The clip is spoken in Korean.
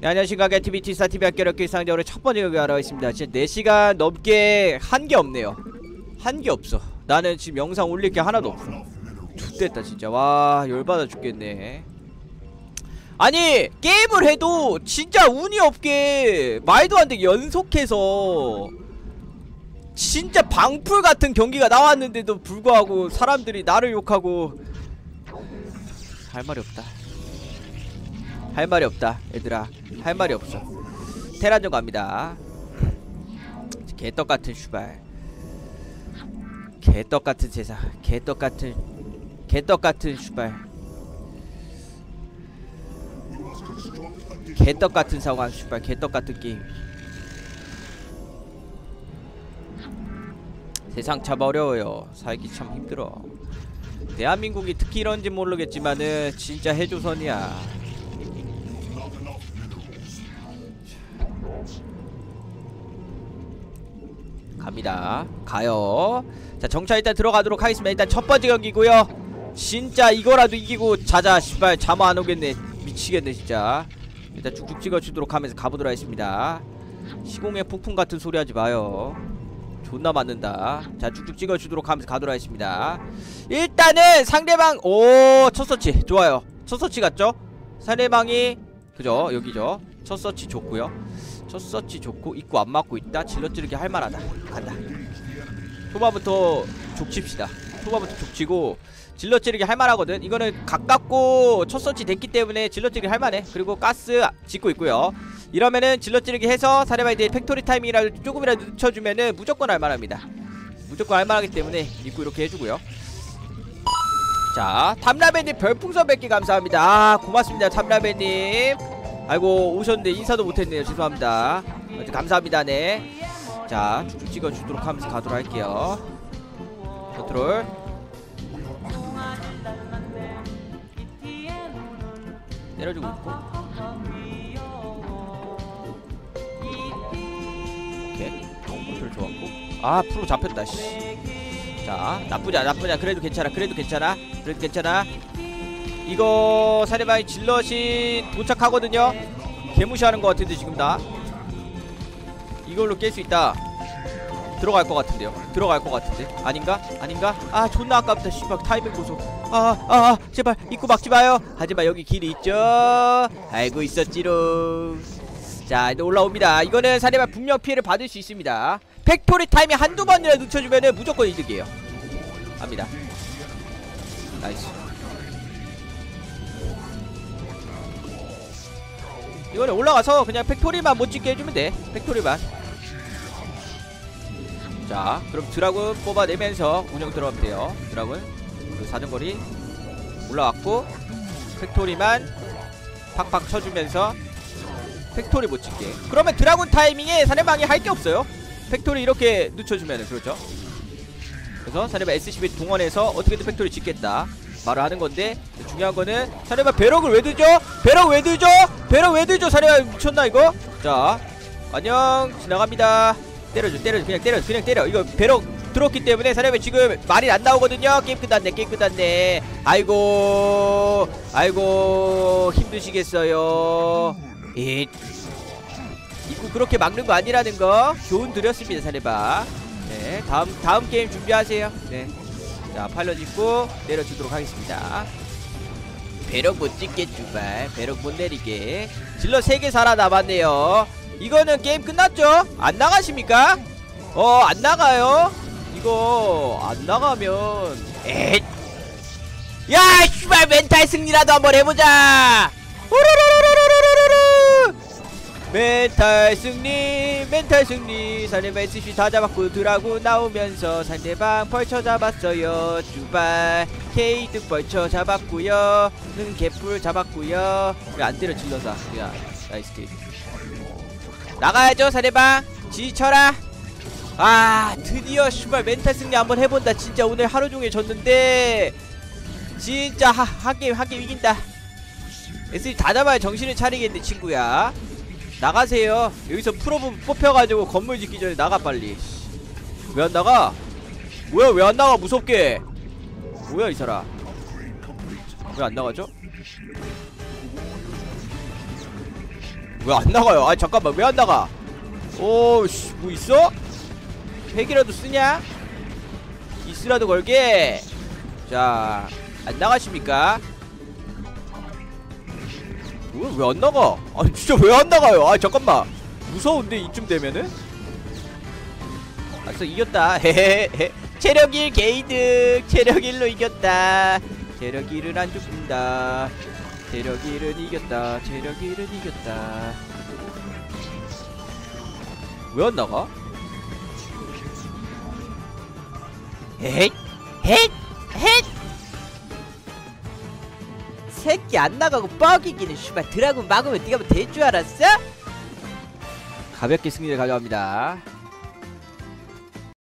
네, 안녕하십니까. 액티비티 스타TV 학교력교 이상적으로 첫 번째 알아와 있습니다. 진짜 4시간 넘게 한 게 없네요. 한 게 없어. 나는 지금 영상 올릴 게 하나도 없어. X됐다 진짜. 와 열받아 죽겠네. 아니 게임을 해도 진짜 운이 없게 말도 안 되게 연속해서 진짜 방풀 같은 경기가 나왔는데도 불구하고 사람들이 나를 욕하고 할 말이 없다 할 말이 없다 얘들아. 할 말이 없어. 테란전 갑니다. 개떡같은 슈발. 개떡같은 세상. 개떡같은 개떡같은 슈발. 개떡같은 상황 슈발. 개떡같은 게임. 세상 참 어려워요. 살기 참 힘들어. 대한민국이 특히 이런지 모르겠지만은 진짜 해조선이야 갑니다. 가요. 자 정차 일단 들어가도록 하겠습니다. 일단 첫 번째 경기고요. 진짜 이거라도 이기고 자자 씨발 잠 안 오겠네. 미치겠네 진짜. 일단 쭉쭉 찍어주도록 하면서 가보도록 하겠습니다. 시공의 폭풍 같은 소리 하지 마요. 존나 맞는다. 자 쭉쭉 찍어주도록 하면서 가도록 하겠습니다. 일단은 상대방 오 첫 서치. 좋아요. 첫 서치 같죠? 상대방이 그죠? 여기죠 첫 서치 좋고요. 첫 서치 좋고 입구 안 막고 있다. zealot 찌르기 할만하다. 간다. 초반부터 족칩시다. 초반부터 족치고 zealot 찌르기 할만하거든. 이거는 가깝고 첫 서치 됐기 때문에 zealot 찌르기 할만해. 그리고 가스 짓고 있고요. 이러면은 zealot 찌르기 해서 사레바이드의 팩토리 타이밍이라도 조금이라도 늦춰주면은 무조건 할만합니다. 무조건 할만하기 때문에 입구 이렇게 해주고요. 자 탐라베님 별풍선 100개 감사합니다. 아 고맙습니다 탐라베님 아이고 오셨는데 인사도 못했네요. 죄송합니다. 감사합니다. 네자 쭉쭉 찍어주도록 하면서 가도록 할게요. 컨트롤. 때려주고 있고. 오케이. 컨트롤 좋았고. 아 probe 잡혔다 씨자 나쁘지 않아 않아. 그래도 괜찮아 그래도 괜찮아. 그래도 괜찮아 이거 사례바이 질럿이 도착하거든요. 개무시하는 것 같은데 지금 다. 이걸로 깰 수 있다. 들어갈 것 같은데요. 들어갈 것 같은데. 아닌가? 아닌가? 아 존나 아깝다. 씨발 타이밍 보소 아아 아, 아, 제발 입구 막지 마요. 하지만 여기 길이 있죠. 알고 있었지롱. 자 이제 올라옵니다. 이거는 사례발 분명 피해를 받을 수 있습니다. factory 타이밍 한두 번이라 늦춰주면은 무조건 이득이에요. 갑니다. nice 이거는 올라가서 그냥 factory만 못 찍게 해주면 돼. factory만. 자 그럼 dragoon 뽑아내면서 운영 들어가면 돼요. dragoon. 그 사정거리 올라왔고 factory만 팍팍 쳐주면서 factory 못 찍게. 그러면 dragoon 타이밍에 상대방이 할 게 없어요. factory 이렇게 늦춰주면은 그렇죠? 그래서 상대방 SCV 동원해서 어떻게든 factory 짓겠다 말을 하는 건데 중요한 거는 상대방 barrack을 왜 늦죠? barrack 왜 늦죠? barrack 왜 늦죠? 상대방 미쳤나 이거? 자 안녕. 지나갑니다. 때려줘 때려줘. 그냥 때려 그냥 때려. 이거 배럭 들었기 때문에 사람이 지금 말이 안 나오거든요. 게임 끝났네 게임 끝났네. 아이고 아이고 힘드시겠어요. 이 입구 그렇게 막는 거 아니라는 거 교훈 드렸습니다 사례바 네 다음 다음 게임 준비하세요. 네 자 팔럿 입고 내려주도록 하겠습니다 barrack 못 찍게 슈발 barrack 못 내리게 zealot 3개 살아남았네요 이거는 게임 끝났죠? 안 나가십니까? 어, 안 나가요? 이거 안 나가면 에잇 야, 씨발 멘탈 승리라도 한번 해보자. 우르르르르르르르 멘탈 승리, 멘탈 승리. 상대방 SCV 다 잡았고 dragoon 나오면서 상대방 vulture 잡았어요. 슈발 케이드 벌쳐 잡았고요. 는 개뿔 잡았고요. 왜안 때려 질러서? 야, 나이스 케이드. 나가야죠 사대방 지쳐라 아 드디어 슈발 멘탈 승리 한번 해본다 진짜 오늘 하루종일 졌는데 진짜 하, 하게임 하게임 이긴다 SG 다 잡아야 정신을 차리겠네 친구야 나가세요 여기서 프로분 뽑혀가지고 건물 짓기 전에 나가 빨리 왜 안 나가? 뭐야 왜 안 나가 무섭게 뭐야 이 사람 왜 안 나가죠? 왜 안 나가요? 아 잠깐만 왜 안 나가? 오씨 뭐 있어? 핵이라도 쓰냐? 있으라도 걸게. 자, 안 나가십니까? 왜 안 나가? 아니 진짜 왜 안 나가요? 아 잠깐만 무서운데 이쯤 되면은? 아싸 이겼다 헤헤헤 체력 1 게이득 체력 1로 이겼다 체력 1은 안 죽는다 체력 1은 이겼다 체력 1은 이겼다 왜 안 나가? 헷! 헷! 새끼 안 나가고 뻑이기는 슈발 드라군 막으면 네가 뭐 될 줄 알았어? 가볍게 승리를 가져갑니다